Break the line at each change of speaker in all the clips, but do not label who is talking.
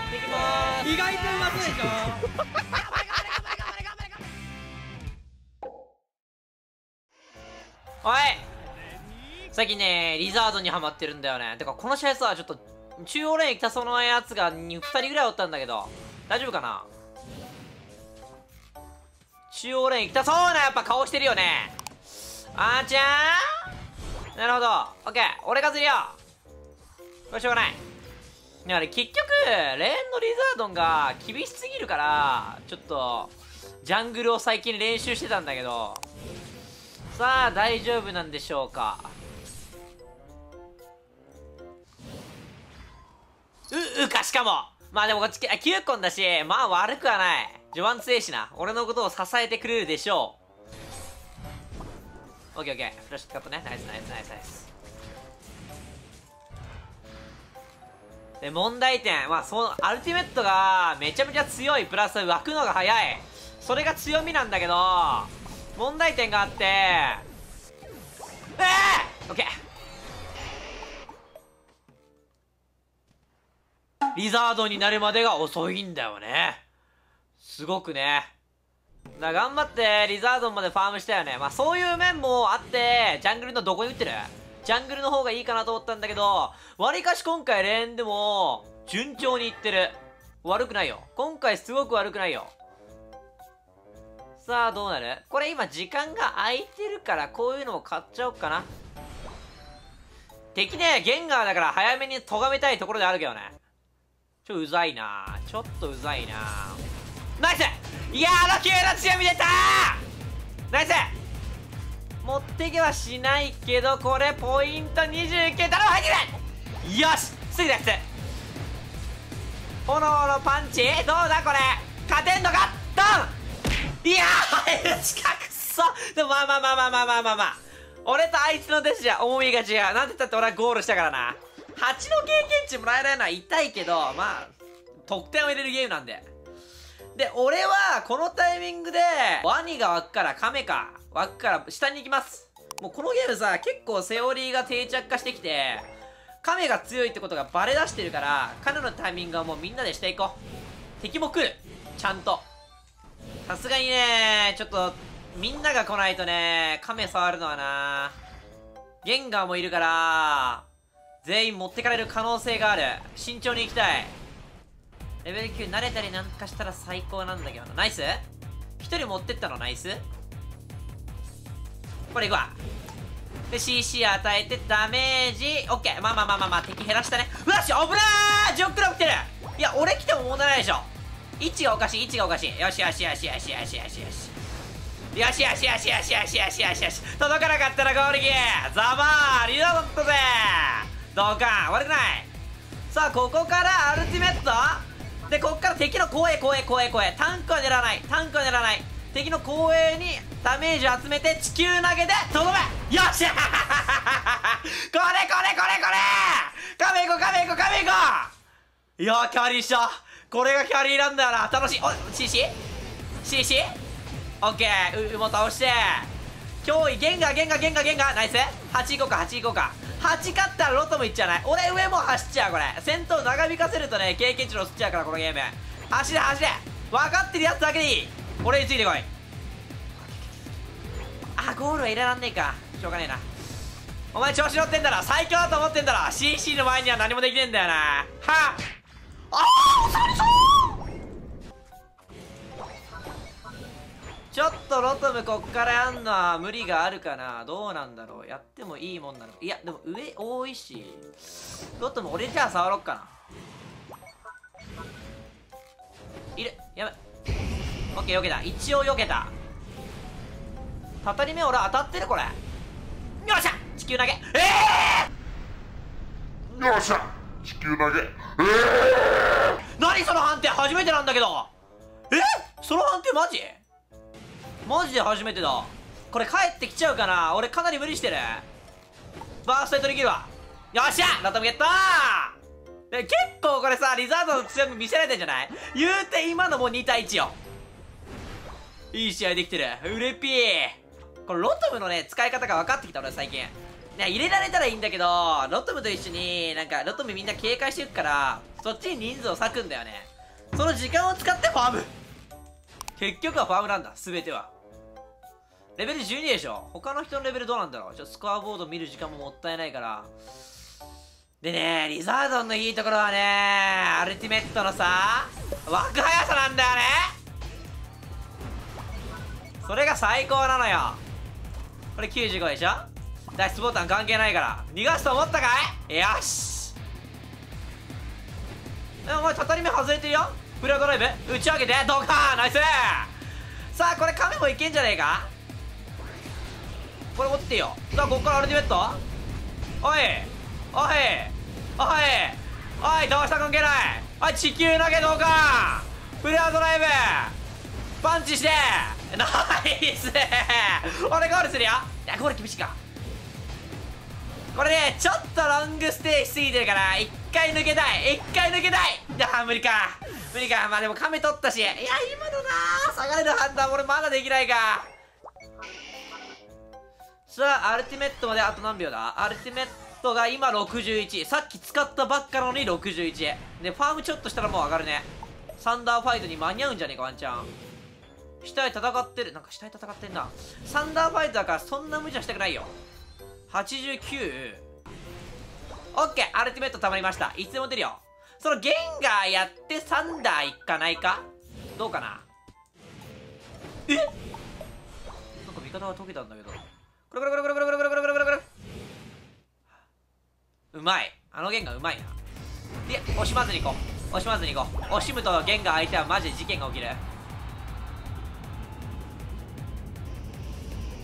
やっていきます。
意外とうまそうでしょ
おい最近ねリザードにハマってるんだよね。てかこの試合さちょっと中央レーン来たそのやつが 2, 人ぐらいおったんだけど。大丈夫かな？中央レーン来たそうなやっぱ顔してるよね。あーちゃーなるほど。オッケー。俺がずりよ。これしょうがない。だから結局レーンのリザードンが厳しすぎるからちょっとジャングルを最近練習してたんだけど。さあ大丈夫なんでしょうか。ううかしかも。まあでもこっちあ9コンだしまあ悪くはない。序盤強いしな。俺のことを支えてくれるでしょう。オッケーオッケー。フラッシュ使ったね。ナイスナイスナイスナイス。で問題点。まあそのアルティメットがめちゃめちゃ強い。プラス湧くのが早い。それが強みなんだけど問題点があってええー、オッケー。リザードになるまでが遅いんだよね。すごくね。だ頑張ってリザードンまでファームしたよね。まあそういう面もあってジャングルのどこに打ってる？ジャングルの方がいいかなと思ったんだけどわりかし今回レーンでも順調にいってる。悪くないよ。今回すごく悪くないよ。さあどうなる？これ今時間が空いてるからこういうのを買っちゃおうかな。敵ねゲンガーだから早めに咎めたいところであるけどね。ちょうざいな。ちょっとうざいな。ナイス！いやーロキーの強み出たナイス！持ってけはしないけどこれポイント29だろ入ってないよし次です。炎のパンチどうだこれ。勝てんのか。ドン。いやー近くそでもまあまあまあまあまあまあまあ、まあ、俺とあいつの弟子じゃ思いが違う。なんて言ったって俺はゴールしたからな。8の経験値もらえないのは痛いけどまあ得点を入れるゲームなんで。で俺はこのタイミングでワニが湧くからカメか湧くから下に行きます。もうこのゲームさ結構セオリーが定着化してきてカメが強いってことがバレ出してるから彼のタイミングはもうみんなでしていこう。敵も来る。ちゃんと。さすがにねちょっとみんなが来ないとねカメ触るのはな。ゲンガーもいるから全員持ってかれる可能性がある。慎重に行きたい。レベル9慣れたりなんかしたら最高なんだけどな。ナイス？1人持ってったの？ナイス？これいくわ。で CC 与えてダメージ。OK まあまあまあまあまあ敵減らしたね。うわし危なー！ジョックロ来てる。いや俺来ても問題ないでしょ。位置がおかしい位置がおかしい。よしよしよしよしよしよしよし。よしよしよしよしよしよしよし。よし届かなかったらゴールキーザバーリロードったぜどうか悪くない。さあここからアルティメット？でこっから敵の後衛後衛後衛後衛タンクは狙わない。タンクは狙わない。敵の後衛にダメージを集めて地球投げでとどめ。よっしゃ！これこれこれこれ。カメ行こうカメ行こうカメ行こう。いやキャリーした。これがキャリーなんだよな。楽しい。お CC?CC? オッケー。うも倒して。脅威。ゲンガゲンガゲンガゲンガナイス。8いこうか8いこうか。8勝ったらロトムいっちゃない？俺上も走っちゃうこれ。戦闘長引かせるとね経験値ロスっちゃうからこのゲーム。走れ走れ。分かってるやつだけでいい。俺についてこい。あゴールは入れらんねえか。しょうがねえな。お前調子乗ってんだろ。最強だと思ってんだろ。CC の前には何もできねえんだよな。はああおさりそう。ちょっとロトムこっからやんのは無理があるかな。どうなんだろう。やってもいいもんなのいやでも上多いし。ロトム俺じゃあ触ろっかな。いる。やばいオッケー避けた一応避けた。たたり目俺当たってるこれ。よっしゃ。地球投げ。え
えー、よっしゃ。地球投げ。ええ
ー、何その判定。初めてなんだけど。え？その判定マジ？マジで初めてだ。これ帰ってきちゃうかな。俺かなり無理してる。バーストで取り切るわ。よっしゃラトムゲット!で結構これさリザードの強み見せられてんじゃない?言うて今のも2対1よ。いい試合できてる。うれぴーこれロトムのね使い方が分かってきた俺最近。ね入れられたらいいんだけどロトムと一緒になんかロトムみんな警戒していくからそっちに人数を割くんだよね。その時間を使ってファーム。結局はファームなんだ全ては。レベル12でしょ。他の人のレベルどうなんだろう。ちょっとスコアボード見る時間ももったいないから。でねリザードンのいいところはねアルティメットのさ湧く速さなんだよね。それが最高なのよ。これ95でしょ。脱出ボタン関係ないから。逃がすと思ったかい？よし。お前たたり目外れてるよ。フラドライブ。打ち上げて。ドカーン。ナイス。さあこれカメもいけんじゃねえか？これ持ってよ。さあこっからアルティメット？おいおいおいおい倒した関係ない。はい地球投げどうか？フレアドライブ。パンチして。ナイス。俺ゴールするよ。いやゴール厳しいか。これねちょっとロングステージしすぎてるから一回抜けたい。一回抜けたい。あ無理か。無理か。まあでも亀取ったし。いや今のな下がれる判断俺まだできないか。さあアルティメットまであと何秒だ？アルティメットが今61さっき使ったばっかのに61でファームちょっとしたらもう上がるね。サンダーファイトに間に合うんじゃねえかワンチャン。下へ戦ってる。なんか下へ戦ってんなサンダーファイトだからそんな無茶したくないよ。89オッケーアルティメット溜まりました。いつでも出るよ。そのゲンガーやってサンダーいかないか？どうかな？え？なんか味方は解けたんだけど。これこれこれこれこれこれこれこれこれこれうまいあのゲンガうまいないや惜しまずに行こう惜しまずに行こう惜しむとゲンガ相手はマジで事件が起きる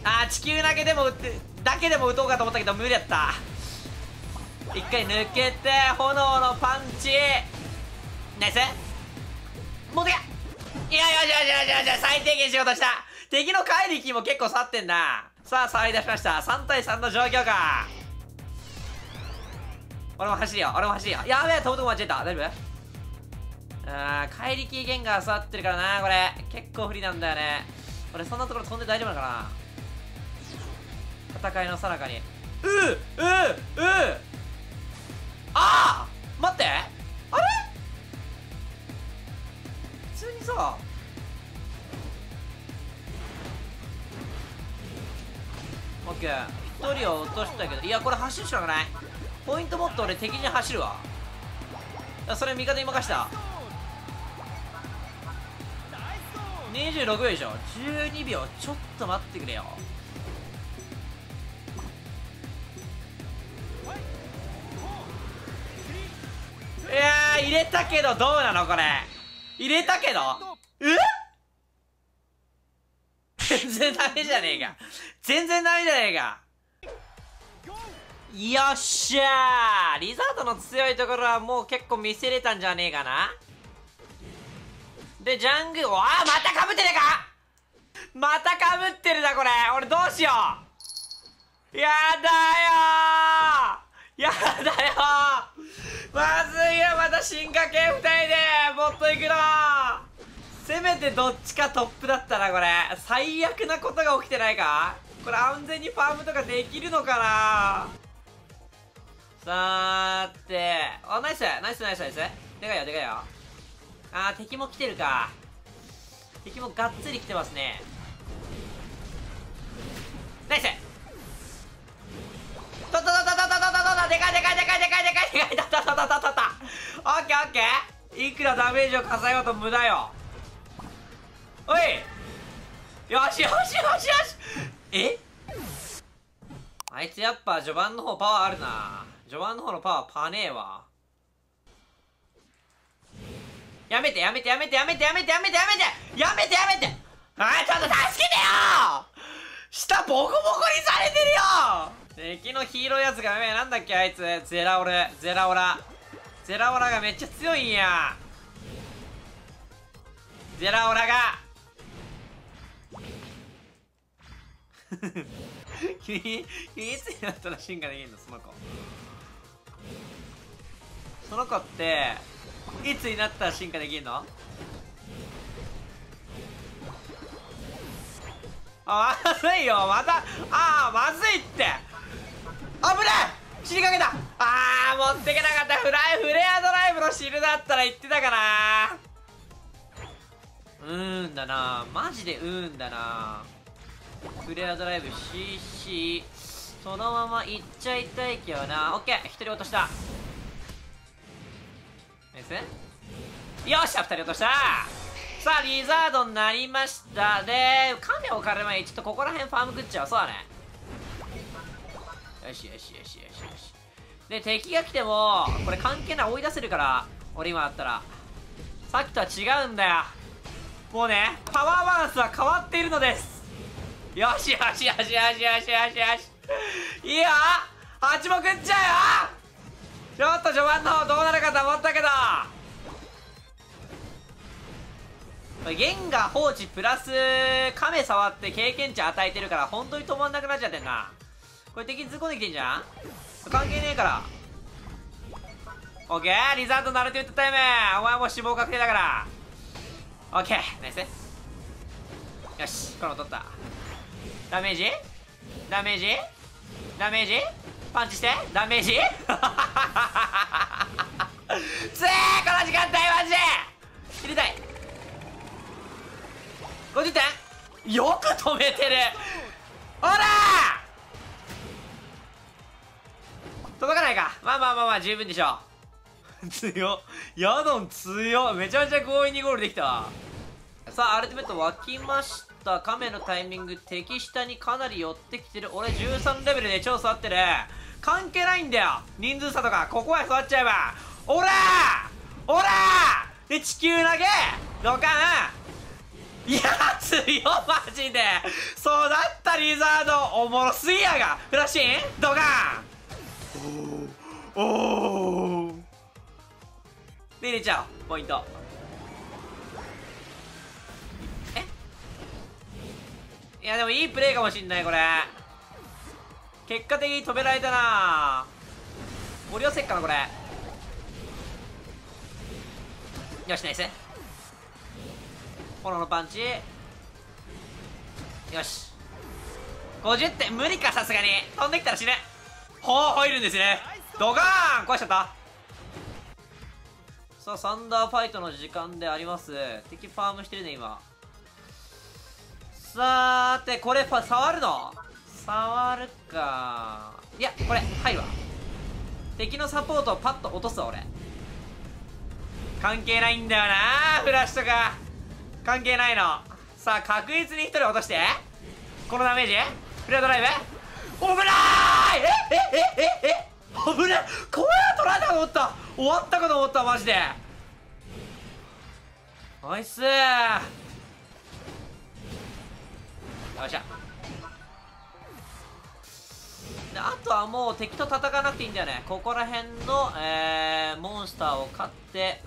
あー地球投げでも打ってだけでも打とうかと思ったけど無理やった一回抜けて炎のパンチナイス持ってけいやよしよしよしよし最低限仕事した敵の怪力も結構去ってんなさあ触り出しました。3対3の状況か。俺も走るよ。俺も走るよ。やべえ飛ぶとこ間違えた。大丈夫？あー怪力ゲンガー座ってるからなこれ。結構不利なんだよね。俺そんなところ飛んで大丈夫なのかな？戦いのさなかに。ううう。うああ待って。あれ？普通にさケー一人を落としたけど。いやこれ走るしかない。ポイント持って俺敵に走るわ。それ味方に任した。26秒でしょ12秒。ちょっと待ってくれよ。いや入れたけどどうなのこれ。入れたけど？え？全然ダメじゃねえか。全然ダメじゃねえか。よっしゃー。リザードの強いところはもう結構見せれたんじゃねえかな。でジャングルわあまたかぶってねえか。またかぶってるなこれ。俺どうしよう。やだよやだよまずいよまた進化系2人で。もっといくのせめてどっちかトップだったなこれ。最悪なことが起きてないか？これ安全にファームとかできるのかな？さーて。あナイス。ナイスナイスナイス。でかいよでかいよ。あー敵も来てるか。敵もがっつり来てますね。ナイス。とっととととととととでかいでかいでかいでかいでかいでかいとととととととオッケーオッケー。いくらダメージを稼ごうと無駄よ。おい。よしよしよしよし。え？あいつやっぱ序盤の方パワーあるな。序盤の方のパワーパねえわ。やめてやめてやめてやめてやめてやめてやめて。やめてやめて。あいちょっと助けてよ。下ボコボコにされてるよ。敵のヒーローやつがやべえなんだっけあいつ。ゼラオレ。ゼラオラ。ゼラオラがめっちゃ強いんや。ゼラオラが。君 君いつになったら進化できるの？その子。その子っていつになったら進化できるの？あまずいよまた。ああまずいって。危ない死にかけた。あー持ってけなかった。フライフレアドライブのシールだったら言ってたかな。うーんだな。マジでうーんだな。フレアドライブ CC そのまま行っちゃいたいけどな。オッケー1人落とした。ですよっしゃ2人落とした。さあリザードになりました。で亀を狩る前にちょっとここら辺ファーム食っちゃう。そうだね。よしよしよしよしよし。で敵が来てもこれ関係ない追い出せるから俺今だったら。さっきとは違うんだよ。もうねパワーバランスは変わっているのです。よしよしよしよしよしよしよし。いいよ。8も食っちゃうよ。ちょっと序盤の方どうなるかと思ったけど。ゲンガ放置プラス亀触って経験値与えてるから本当に止まんなくなっちゃってんな。これ敵突っ込んできてんじゃん？関係ねえから。オッケー。リザードナルティッドタイム。お前も死亡確定だから。オッケー。ナイスよし。これも取った。ダメージ？ダメージ？ダメージ？パンチして？ダメージ？つえーこの時間帯マジで！入れたい。50点よく止めてる。ほら！届かないか。まあまあまあまあ十分でしょう。強っ。ヤドン強っ。めちゃめちゃ強引にゴールできたわ。さあアルティメット湧きました。亀のタイミング敵下にかなり寄ってきてる。俺13レベルで超座ってる。関係ないんだよ。人数差とか。ここは座っちゃえば。おらーおらーで地球投げ。ドカン。いや強っマジで。そうだったリザードおもろすぎやが。フラッシン。ドカン。おおで入れちゃおうポイントいやでもいいプレーかもしんないこれ。結果的に止められたな。盛り寄せっかなこれ。よしナイス。炎のパンチ。よし。50点無理かさすがに。飛んできたら死ぬほう入るんですね。ドガーン！壊しちゃった。さあサンダーファイトの時間であります。敵ファームしてるね今。さーてこれ触るの？触るか。いやこれ入るわ。敵のサポートをパッと落とすわ俺。関係ないんだよなフラッシュとか。関係ないの。さあ確実に1人落として。このダメージ？フレアドライブ？危ない！え？え？え？え？え？危ねえこれは取られたと思った。終わったかと思ったマジで。ナイス。よっしゃ。あとはもう敵と戦わなくていいんだよね。ここら辺の、えー、モンスターを勝って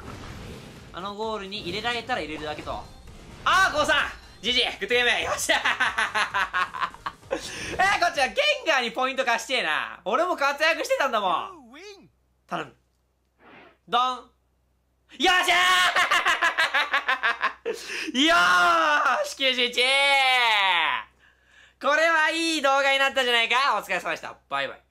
あのゴールに入れられたら入れるだけと。ああゴーさんジジイグッドゲームよっしゃ。えー、こっちはゲンガーにポイント貸してえな。俺も活躍してたんだもん。頼む。ドン。よっしゃー。よーし91これはいい動画になったんじゃないか。お疲れ様でした。バイバイ。